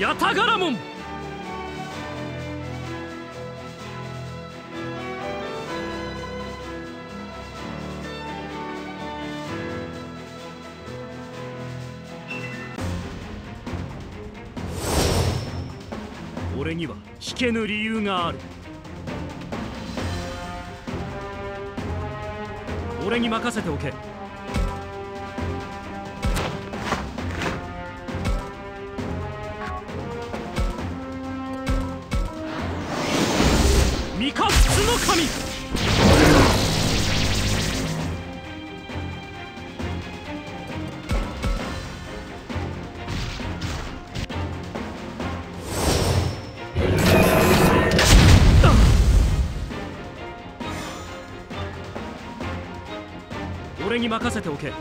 ヤタガラモン俺には引けぬ理由がある。俺に任せておけ。に任せておけ。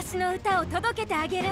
私の歌を届けてあげる。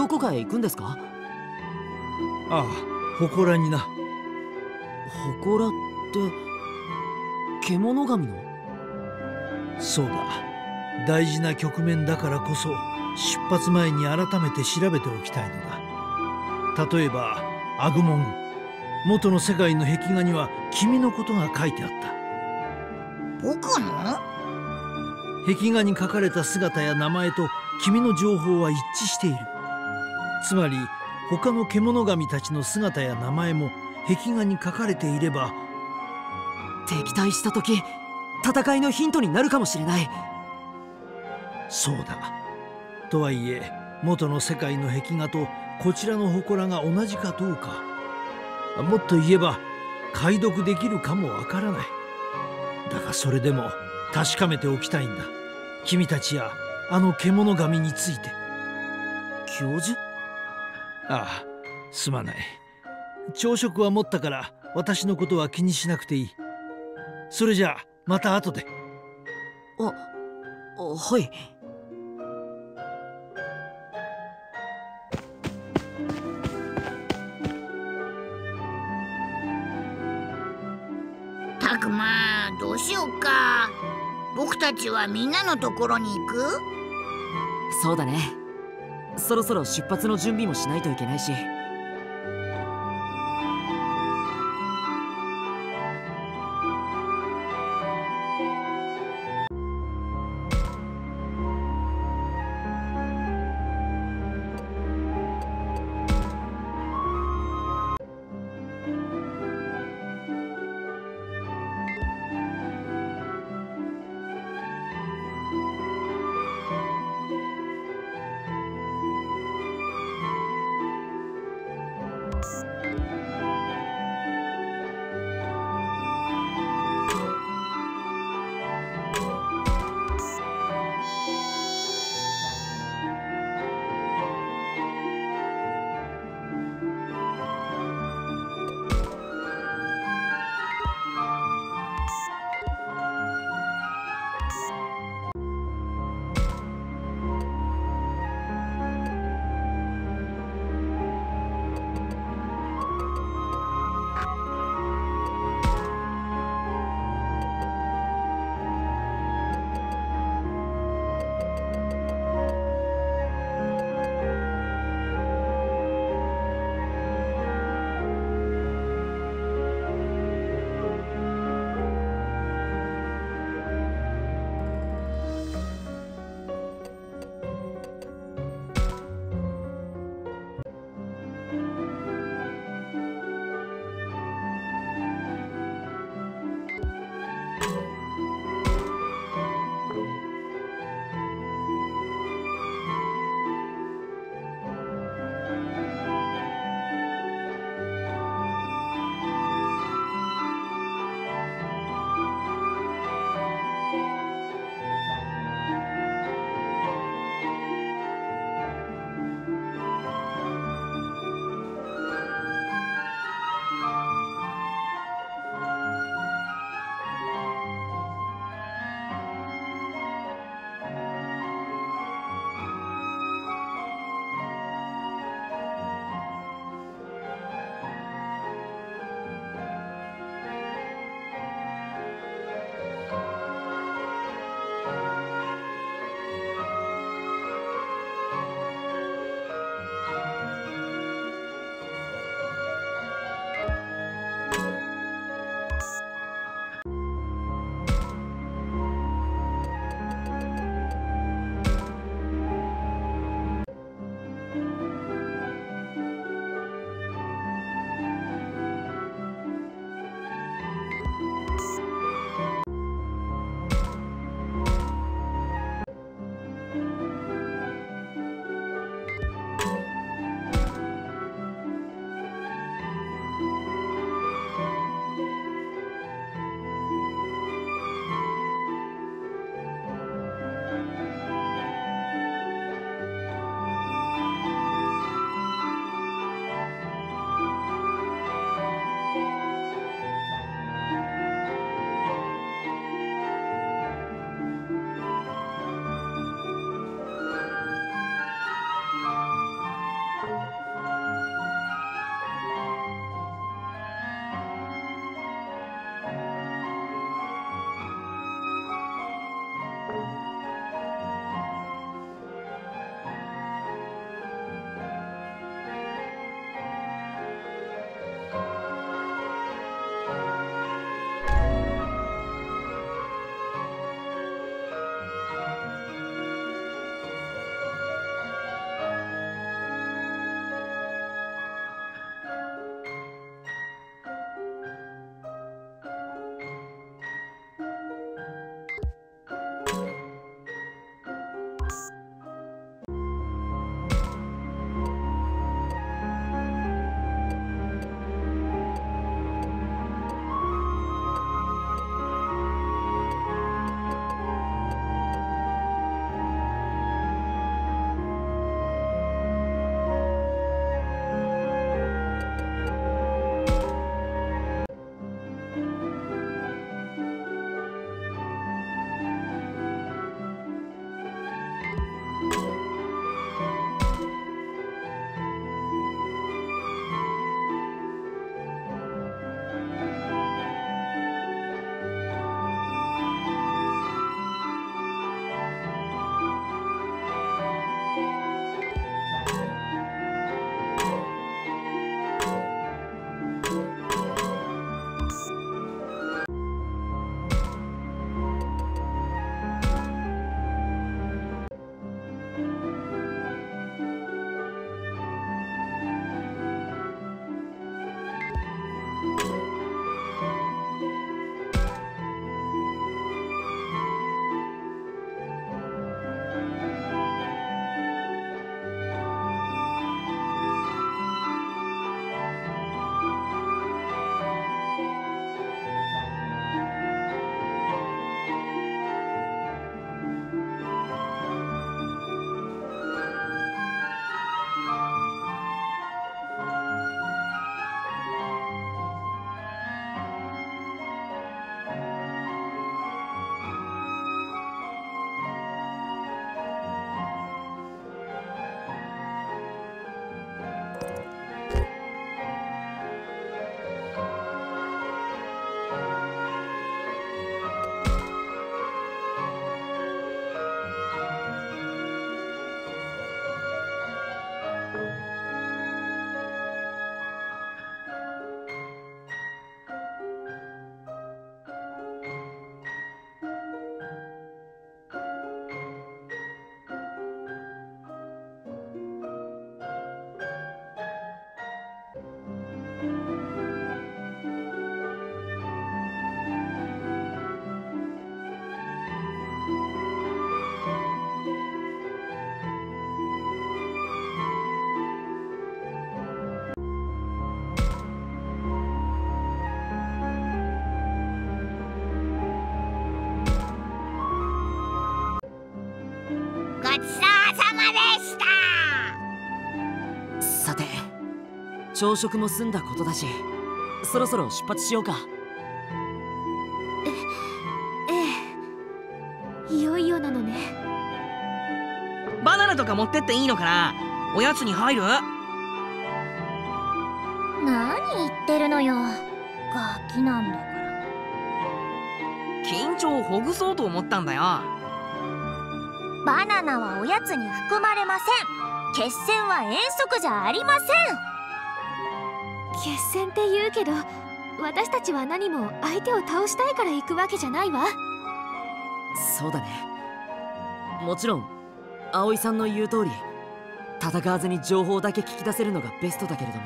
どこかへ行くんですか？ああ祠にな。祠って獣神の？そうだ。大事な局面だからこそ出発前に改めて調べておきたいのだ。例えばアグモン。元の世界の壁画には君のことが書いてあった。僕の？壁画に書かれた姿や名前と君の情報は一致しているつまり他の獣神たちの姿や名前も壁画に書かれていれば敵対した時戦いのヒントになるかもしれない。そうだ。とはいえ元の世界の壁画とこちらの祠が同じかどうかもっと言えば解読できるかもわからない。だがそれでも確かめておきたいんだ。君たちやあの獣神について。教授？ああすまない。朝食は持ったから私のことは気にしなくていい。それじゃあまた後で。ああはい。たくまどうしようか。僕たちはみんなのところに行く？そうだねそろそろ出発の準備もしないといけないし。でした。さて朝食も済んだことだしそろそろ出発しようか。ええいよいよなのね。バナナとか持ってっていいのかな？おやつに入る？何言ってるのよ。ガキなんだから。緊張をほぐそうと思ったんだよバナナはおやつに含まれません。決戦は遠足じゃありません。決戦って言うけど私たちは何も相手を倒したいから行くわけじゃないわ。そうだね。もちろん葵さんの言う通り戦わずに情報だけ聞き出せるのがベストだけれども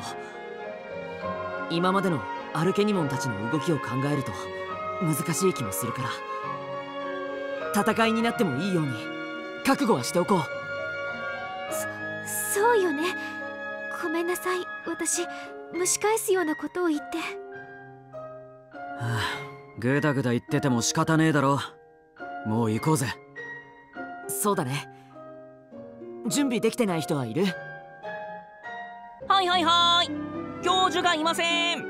今までのアルケニモンたちの動きを考えると難しい気もするから戦いになってもいいように覚悟はしておこう。そうよね。ごめんなさい。私蒸し返すようなことを言って。はあ、ぐだぐだ言ってても仕方ねえだろ。もう行こうぜ。そうだね。準備できてない人はいる。はいはいはい。教授がいません。あ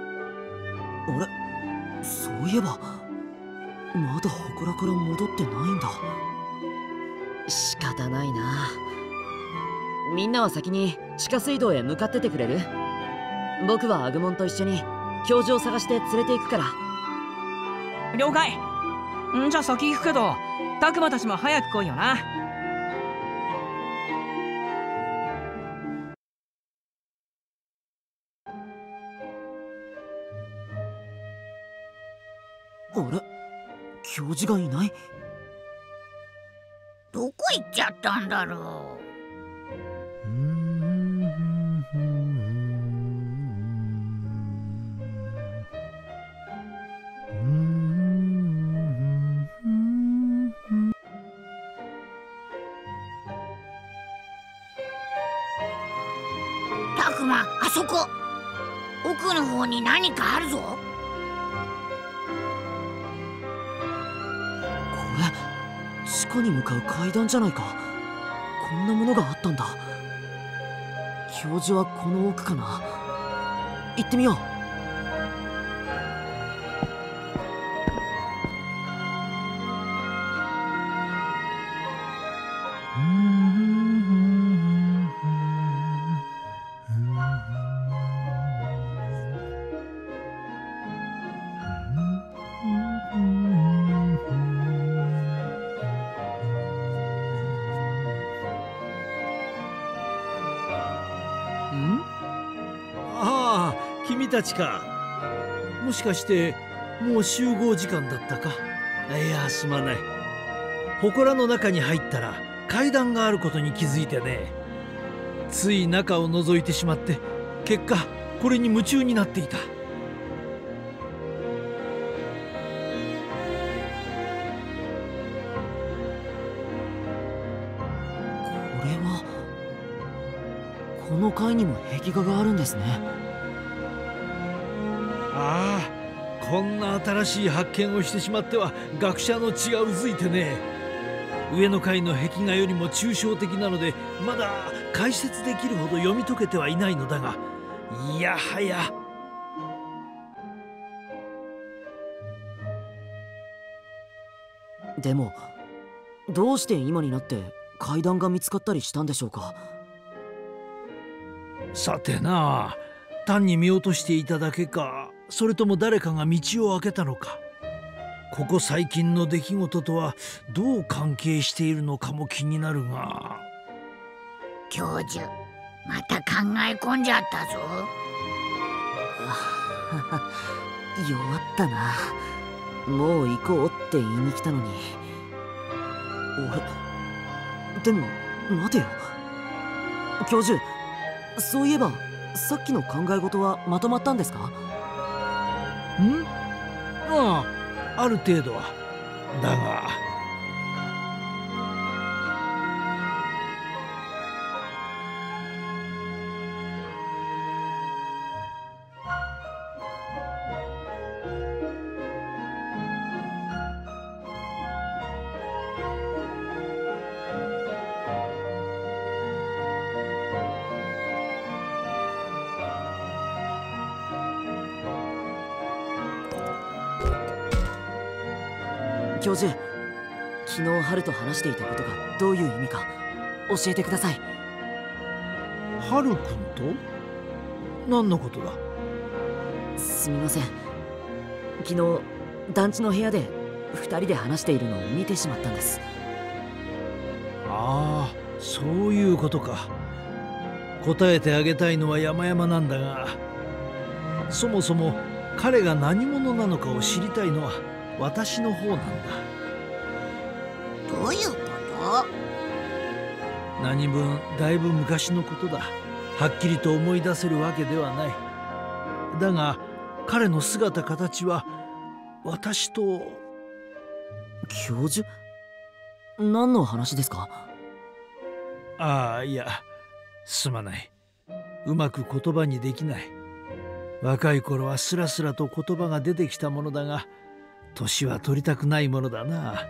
れ？そういえばまだ祠から戻ってないんだ仕方ないな。みんなは先に地下水道へ向かっててくれる？僕はアグモンと一緒に教授を探して連れて行くから。了解。んじゃ先行くけどタクマたちも早く来いよな。あれ？教授がいない？ちゃったんだろう。段じゃないか。こんなものがあったんだ。教授はこの奥かな。行ってみよう。たちか。もしかしてもう集合時間だったか。いやすまない。祠の中に入ったら階段があることに気づいてね。つい中を覗いてしまって結果これに夢中になっていた。これはこの階にも壁画があるんですね。ああこんな新しい発見をしてしまっては学者の血がうずいてね。上の階の壁画よりも抽象的なのでまだ解説できるほど読み解けてはいないのだがいやはや。でもどうして今になって階段が見つかったりしたんでしょうか？さてな単に見落としていただけかそれとも誰かが道を開けたのか。ここ最近の出来事とはどう関係しているのかも気になるが。教授また考え込んじゃったぞ。弱ったな。もう行こうって言いに来たのに。俺でも待てよ。教授そういえばさっきの考え事はまとまったんですか？ん？ああある程度は。だが昨日春と話していたことがどういう意味か教えてください。ハル君と？何のことだ？すみません。昨日団地の部屋で2人で話しているのを見てしまったんです。ああそういうことか。答えてあげたいのは山々なんだがそもそも彼が何者なのかを知りたいのは私の方なんだ何分だいぶ昔のことだ。はっきりと思い出せるわけではない。だが彼の姿形は私と教授？何の話ですか？ああいやすまない。うまく言葉にできない。若い頃はスラスラと言葉が出てきたものだが年は取りたくないものだな。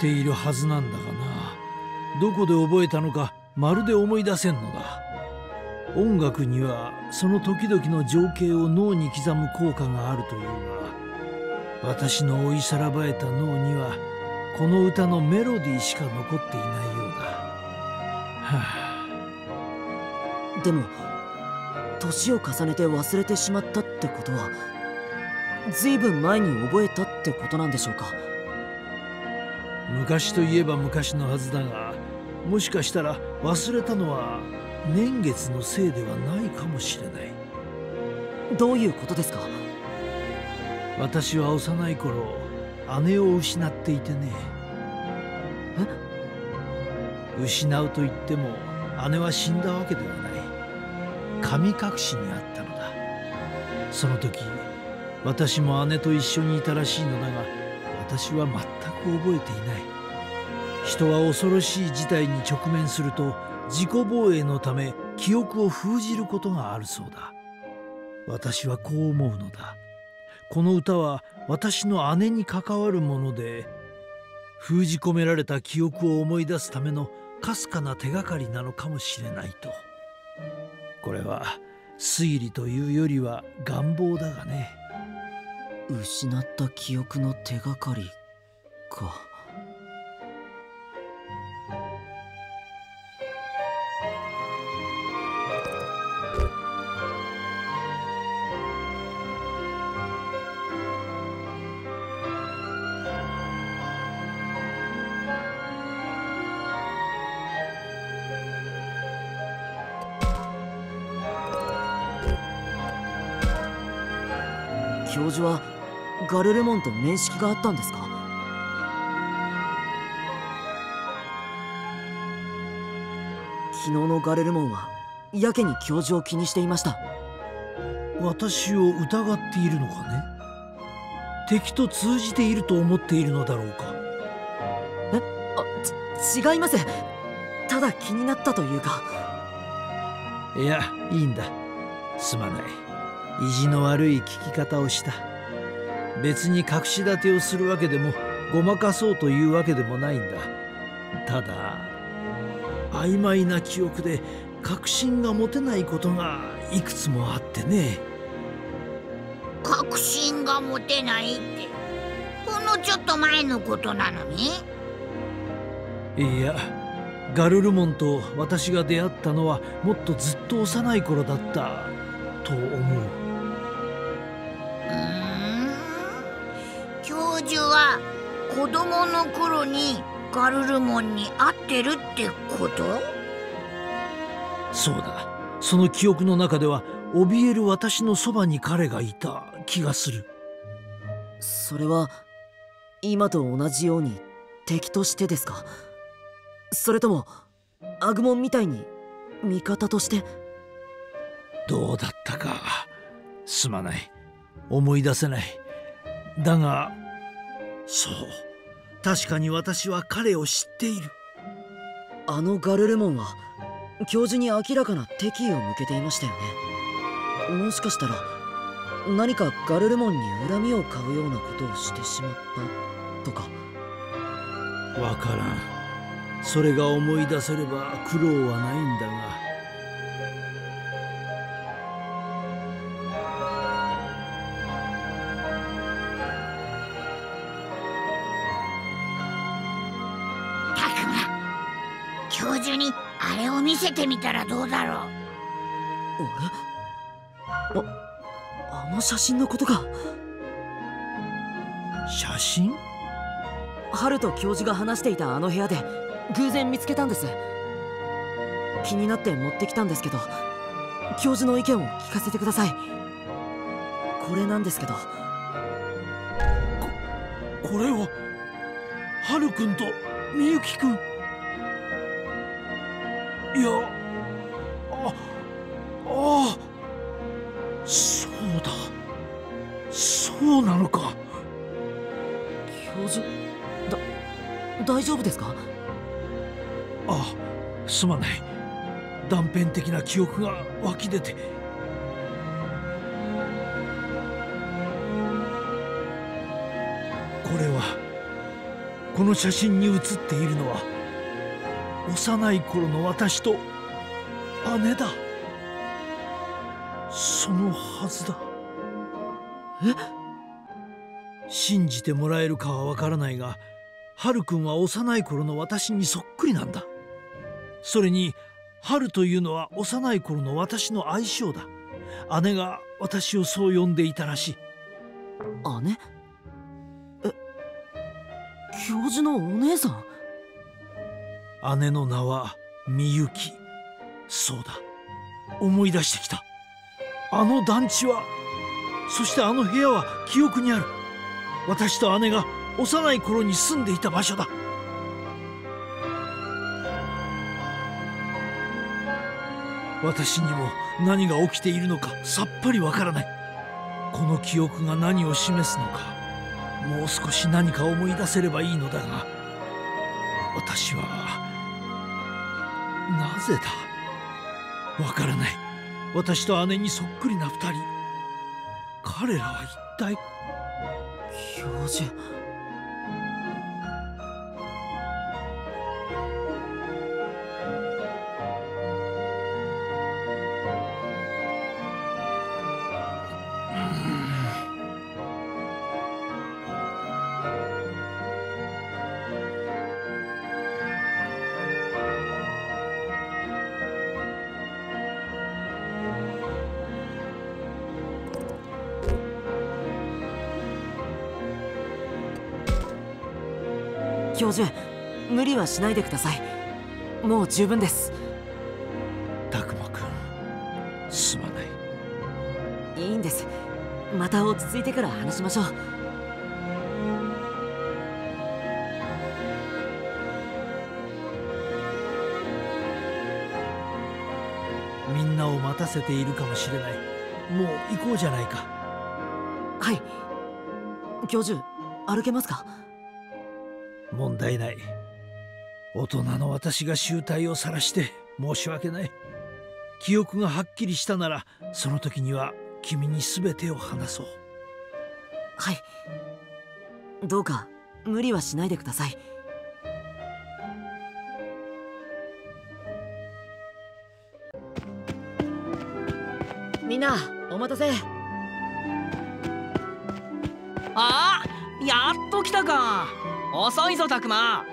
ているはずなんだがな。どこで覚えたのかまるで思い出せんのだ。音楽にはその時々の情景を脳に刻む効果があるというが私の追いさらばえた脳にはこの歌のメロディーしか残っていないようだ。はあ。でも年を重ねて忘れてしまったってことはずいぶん前に覚えたってことなんでしょうか？昔といえば昔のはずだがもしかしたら忘れたのは年月のせいではないかもしれない。どういうことですか？私は幼い頃姉を失っていてね。失うと言っても姉は死んだわけではない。神隠しにあったのだ。その時私も姉と一緒にいたらしいのだが私は全く覚えていない人は恐ろしい事態に直面すると自己防衛のため記憶を封じることがあるそうだ。私はこう思うのだ。この歌は私の姉に関わるもので封じ込められた記憶を思い出すためのかすかな手がかりなのかもしれないと。これは推理というよりは願望だがね。失った記憶の手がかりか。授はガルレモンと面識があったんですか？昨日のガレルモンはやけに教授を気にしていました。私を疑っているのかね？敵と通じていると思っているのだろうか？あち違います。ただ気になったというか。いやいいんだ。すまない。意地の悪い聞き方をした別に隠し立てをするわけでもごまかそうというわけでもないんだ。ただ曖昧な記憶で確信が持てないことがいくつもあってね。確信が持てないってほんのちょっと前のことなのに？いやガルルモンと私が出会ったのはもっとずっと幼い頃だったと思う子供の頃にガルルモンに会ってるってこと？そうだ。その記憶の中では怯える私のそばに彼がいた気がする。それは今と同じように敵としてですか？それともアグモンみたいに味方として？どうだったか。すまない。思い出せない。だがそう確かに私は彼を知っている。あのガルルモンは教授に明らかな敵意を向けていましたよね。もしかしたら何かガルルモンに恨みを買うようなことをしてしまったとか。わからん。それが思い出せれば苦労はないんだがてみたらどうだろう。あれああの写真のことか写真？ハルと教授が話していたあの部屋で偶然見つけたんです。気になって持ってきたんですけど教授の意見を聞かせてください。これなんですけど。これは？ハルくんとみゆきくんいやあああそうだ。そうなのか。教授だ大丈夫ですか？あすまない。断片的な記憶が湧き出て。これはこの写真に写っているのは幼い頃の私と姉だ。そのはずだ。え？信じてもらえるかはわからないがハルくんは幼い頃の私にそっくりなんだ。それにハルというのは幼い頃の私の愛称だ。姉が私をそう呼んでいたらしい。姉？え？教授のお姉さん？姉の名はみゆきそうだ。思い出してきた。あの団地はそしてあの部屋は記憶にある。私と姉が幼い頃に住んでいた場所だ。私にも何が起きているのかさっぱりわからない。この記憶が何を示すのかもう少し何か思い出せればいいのだが私はなぜだ？わからない。私と姉にそっくりな二人。彼らは一体？教授教授無理はしないでください。もう十分です。たくまくんすまない。いいんです。また落ち着いてから話しましょう。みんなを待たせているかもしれない。もう行こうじゃないか。はい。教授歩けますか？問題ない。大人の私が醜態を晒して申し訳ない。記憶がはっきりしたならその時には君に全てを話そう。はい。どうか無理はしないでください。みんなお待たせ。ああやっと来たか。遅いぞたくま